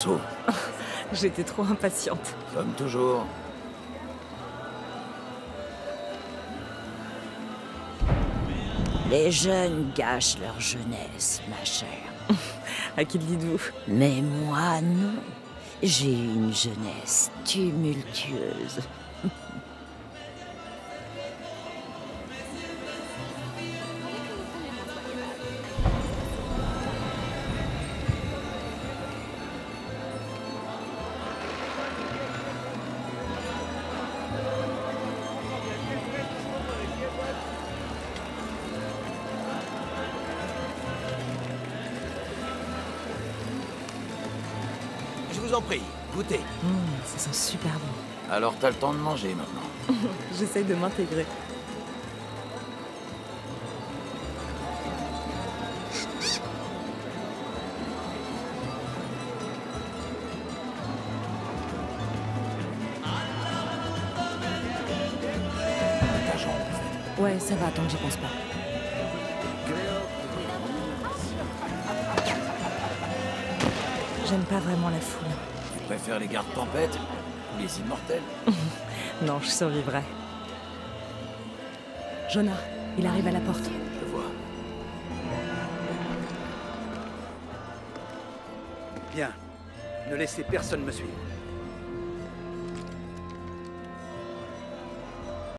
Saut, J'étais trop impatiente. comme toujours. Les jeunes gâchent leur jeunesse, ma chère. À qui le dites-vous? Mais moi, non. J'ai une jeunesse tumultueuse. Je vous en prie, goûtez. Mmh, Ça sent super bon. Alors t'as le temps de manger maintenant. J'essaye de m'intégrer. Ouais, ça va, tant que j'y pense pas. J'aime pas vraiment la foule. Tu préfères les gardes tempêtes ou les immortels Non, je survivrai. Jonah, il arrive à la porte. Je vois. Bien. Ne laissez personne me suivre.